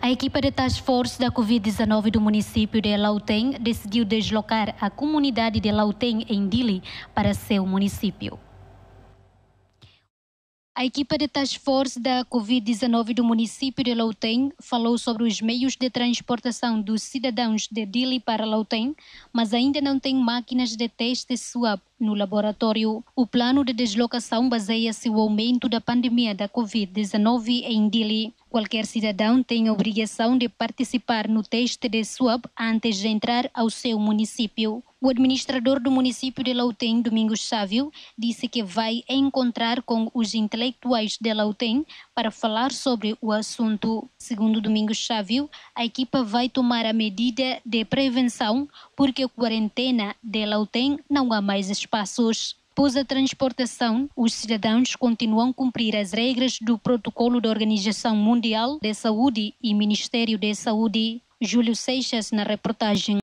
A equipa de Task Force da Covid-19 do município de Lauteng decidiu deslocar a comunidade de Lauteng em Dili para seu município. A equipa de Task Force da Covid-19 do município de Lauteng falou sobre os meios de transportação dos cidadãos de Dili para Lauteng, mas ainda não tem máquinas de teste swab no laboratório. O plano de deslocação baseia-se no aumento da pandemia da Covid-19 em Dili. Qualquer cidadão tem a obrigação de participar no teste de swab antes de entrar ao seu município. O administrador do município de Lautém, Domingos Sávio, disse que vai encontrar com os intelectuais de Lautém para falar sobre o assunto. Segundo Domingos Sávio, a equipa vai tomar a medida de prevenção porque a quarentena de Lautém não há mais espaços. Pós a transportação, os cidadãos continuam a cumprir as regras do protocolo da Organização Mundial de Saúde e Ministério da Saúde. Júlio Seixas na reportagem.